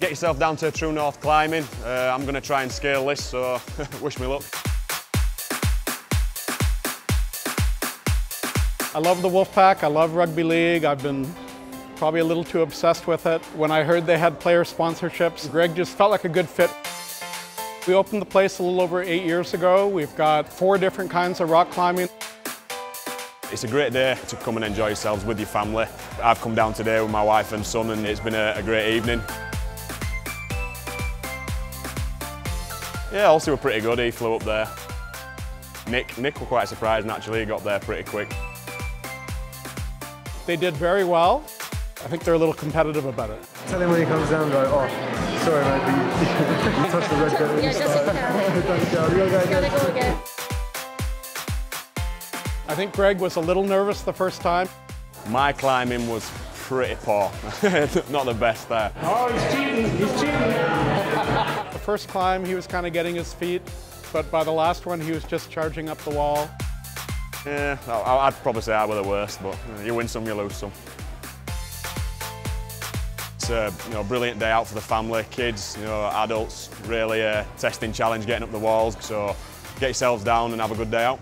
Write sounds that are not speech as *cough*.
Get yourself down to True North climbing. Uh, I'm going to try and scale this, so *laughs* wish me luck. I love the Wolfpack, I love rugby league. I've been probably a little too obsessed with it. When I heard they had player sponsorships, Greg just felt like a good fit. We opened the place a little over eight years ago. We've got four different kinds of rock climbing. It's a great day to come and enjoy yourselves with your family. I've come down today with my wife and son and it's been a, a great evening. Yeah, also we're pretty good, he flew up there. Nick, Nick were quite surprised naturally, he got there pretty quick. They did very well. I think they're a little competitive about it. Tell him when he comes down, go, oh, sorry mate, but you, *laughs* you touched the red bit. Yeah, just in there. Thanks, Gal. You gotta go Gotta go again. I think Greg was a little nervous the first time. My climbing was pretty poor, *laughs* not the best there. The first climb, he was kind of getting his feet, but by the last one, he was just charging up the wall. Yeah, I'd probably say I were the worst, but you win some, you lose some. It's a you know, brilliant day out for the family, kids, you know, adults, really a testing challenge getting up the walls, so get yourselves down and have a good day out.